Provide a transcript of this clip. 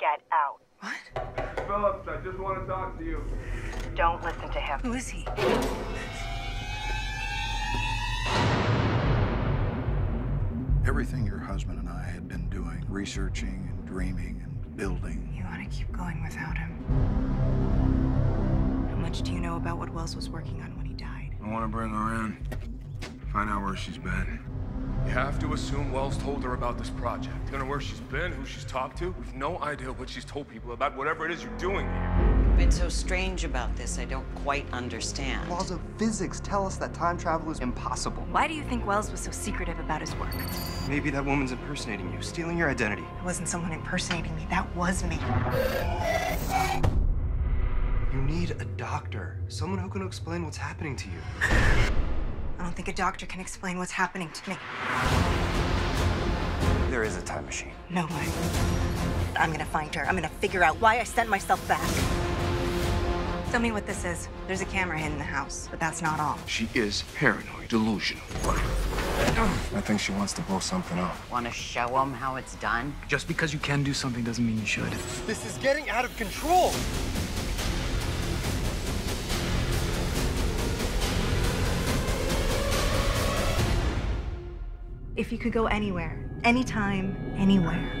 get out. What? Phillips, I just want to talk to you. Don't listen to him. Who is he? Everything your husband and I had been doing, researching and dreaming and building. You want to keep going without him? How much do you know about what Wells was working on when he died? I want to bring her in. Find out where she's been. You have to assume Wells told her about this project. Don't know where she's been, who she's talked to. We've no idea what she's told people about whatever it is you're doing here. You've been so strange about this, I don't quite understand. Laws of physics tell us that time travel is impossible. Why do you think Wells was so secretive about his work? Maybe that woman's impersonating you, stealing your identity. It wasn't someone impersonating me, that was me. You need a doctor, someone who can explain what's happening to you. I don't think a doctor can explain what's happening to me. There is a time machine. No way. I'm gonna find her. I'm gonna figure out why I sent myself back. Tell me what this is. There's a camera hidden in the house, but that's not all. She is paranoid, delusional. I think she wants to blow something up. Want to show them how it's done? Just because you can do something doesn't mean you should. This is getting out of control. If you could go anywhere, anytime, anywhere,